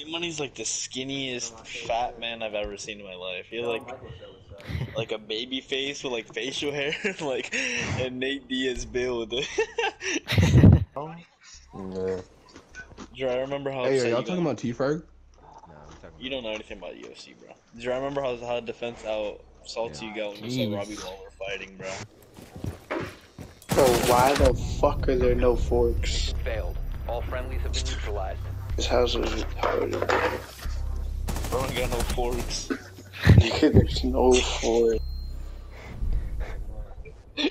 G Money's like the skinniest fat man I've ever seen in my life. He like like a baby face with like facial hair, like a Nate Diaz build. Yeah. Drew, I remember how Hey, are y'all talking about T-Ferg? No, I'm talking You don't know anything about UFC, bro. Do you remember how how defense how salty you got when you saw Robbie Lawler fighting, bro? Bro, why the fuck are there no forks? Failed. All friendlies have been neutralized. This house is retarded. Bro ain't got no forks. There's no fork. I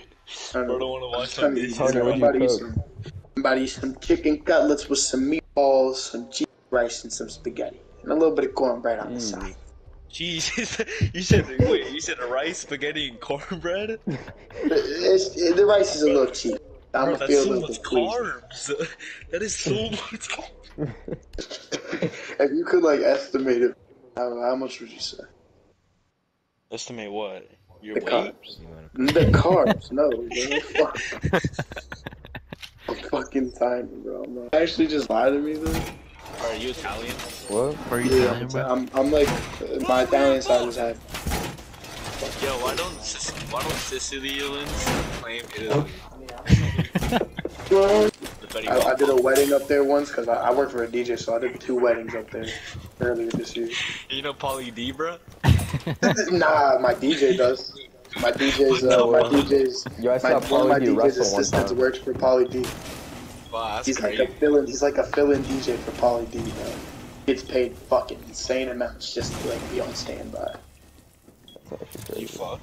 Bro don't don't want to watch Somebody, some dishes, Tony, bro. what'd you somebody, some, somebody, some chicken cutlets with some meatballs, some cheese rice, and some spaghetti, and a little bit of cornbread on the Mm. side. Jesus, you said wait, you said a rice, spaghetti, and cornbread? It's, it, the rice is a little cheap. I'm Bro, that's so much bit carbs. That is so much carbs. If you could like estimate it, how, how much would you say? Estimate what? Your The weight? carbs. You wanna The carbs, no. bro. Fuck. I'm fucking tiny, bro. I'm Actually, just lie to me, though. Are you Italian? What? Are you Yeah, Italian, I'm, bro? I'm, I'm like my Italian side is half. Yo, why don't why don't Sicilians claim Italy? Well, The Betty I, I did a wedding up there once because I, I work for a DJ, so I did two weddings up there earlier this year. You know Pauly D, bro? nah, my DJ does. My DJ's, uh, my DJ's, Yo, I my, saw one of my D DJ's assistants works for Pauly D. Wow, that's He's like a fill-in. He's like a fill-in DJ for Pauly D. Bro. Gets paid fucking insane amounts just to like be on standby. That's actually You fuck.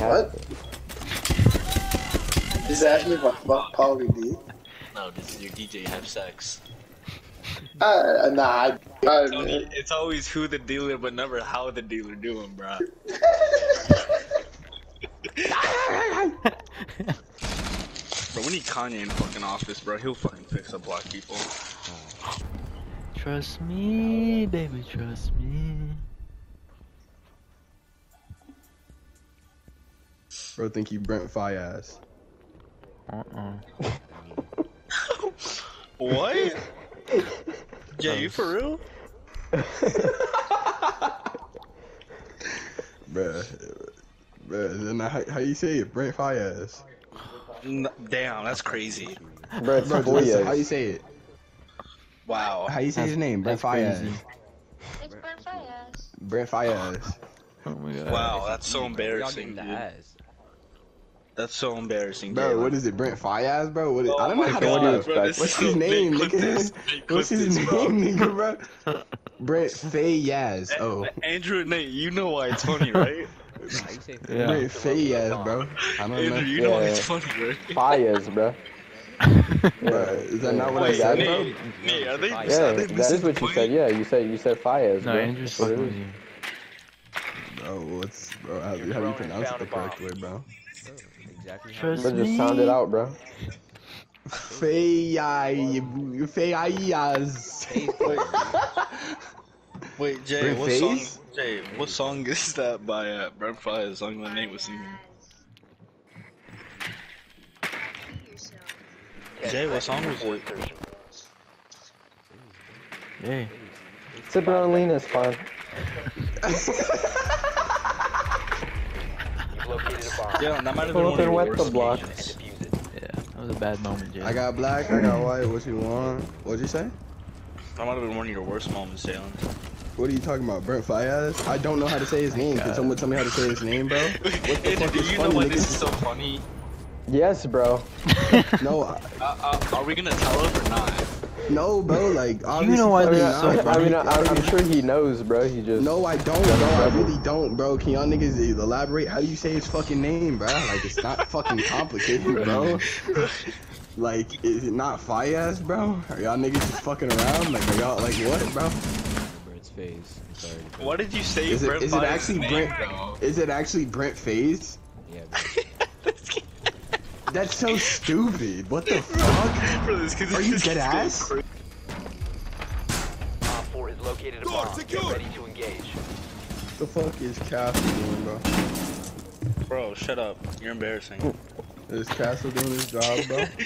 What? Just ask me if I fuck Pauly D. No, does your DJ have sex? Uh, nah, I, I, Tony, it's always who the dealer, but never how the dealer doing, bro. Bro, we need Kanye in fucking office, bro. He'll fucking fix up black people. Trust me, baby, trust me. Bro, think you Brent Fias. Uh-uh. What? Jay, you for real? Bruh. Bruh, then how, how you say it? Brent Fias. N- damn, that's crazy. Bro, it's Bro, four how you say it? Wow. How you say his name? Brent That's Fias. crazy. It's Brent Fayez. Brent Fias. Oh my god. Wow, that's so Y'all embarrassing, getting the dude. ass. That's so embarrassing, Bro, Jalen. what is it? Brent Fias, bro? What is, Oh I don't know how God, to what spell bro, it. What's is his name, nigga? this. What's his this, bro. name, nigga, bro? Brent Faiyaz. Oh. Andrew and Nate, you know why it's funny, right? How you say Yeah. Brent Faiyaz, bro. I don't Andrew, know. you know why it's uh, funny, right? Fires, bro. Bro, is that not what I Wait, said, Nate, bro? Nate, Nate, are they? Yeah, are they that missing is what you point? said. Yeah, you said you said fires, No, bro. Andrew's That's fucking with you. Bro, what's bro? How, how do you pronounce it the correct way, bro? Exactly how Trust But just me. sound it out, bro. Fayaz. Fayaz. Wait, Jay, Brent what song? Faze? Jay, what song is that by uh, Brent Fire? The song that Nate was singing. Jay, what song was it? Hey. Sip around lean is fine. You've located a bomb. Yeah, that might have been one of your wet worst the block. And occasions. defuse it. Yeah, that was a bad moment, Jay. I got black. I got white. What you want? What'd you say? That might have been one of your worst moments, Jalen. What are you talking about, Brent Faiyaz? I don't know how to say his name. Can someone tell me how to say his name, bro? What the fuck is you know funny, why nigga? this is so funny? Yes, bro. No, I- Uh, uh, are we gonna tell him or not? No, bro. Like obviously, know why this is so not. I mean, He- I, I'm sure he knows, bro. He just. No, I don't, bro. I really don't, bro. Can y'all niggas eh, elaborate? How do you say his fucking name, bro? Like, it's not fucking complicated, bro. Like, is it not Fayaz, bro? Are y'all niggas just fucking around? Like, are y'all, like, what, bro? Bird's face. I'm sorry. What did you say? Is it- Brent is it Fire's actually name, Brent- though? Is it actually Brent Faze? Yeah, bro. That's so stupid. What the fuck? Bro, this kid- Are you this dead ass? Op 4 has located a bomb. Get ready to engage. the fuck is Castle doing, bro? Bro, shut up. You're embarrassing. Is Castle doing his job, bro?